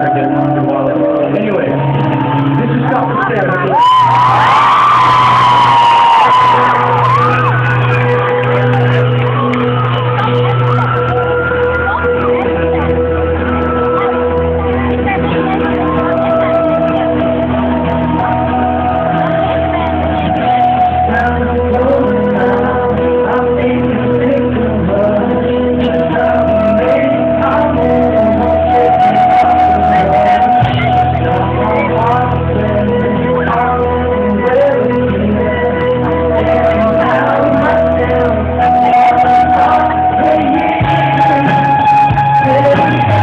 underwater Deus.